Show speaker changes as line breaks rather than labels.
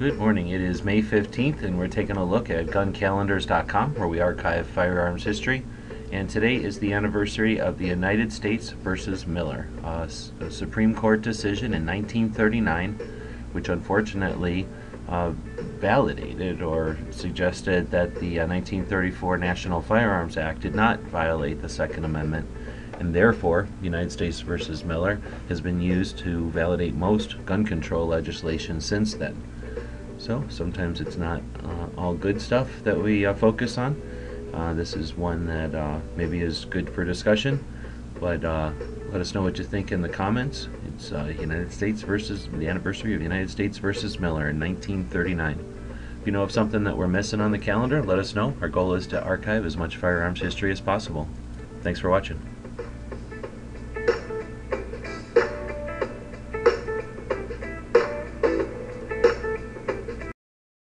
Good morning. It is May 15th, and we're taking a look at guncalendars.com where we archive firearms history. And today is the anniversary of the United States versus Miller, uh, a Supreme Court decision in 1939, which unfortunately uh, validated or suggested that the uh, 1934 National Firearms Act did not violate the Second Amendment. And therefore, United States versus Miller has been used to validate most gun control legislation since then. So sometimes it's not uh, all good stuff that we uh, focus on. Uh, this is one that uh, maybe is good for discussion, but uh, let us know what you think in the comments. It's uh, United States versus the anniversary of United States versus Miller in 1939. If you know of something that we're missing on the calendar, let us know. Our goal is to archive as much firearms history as possible. Thanks for watching.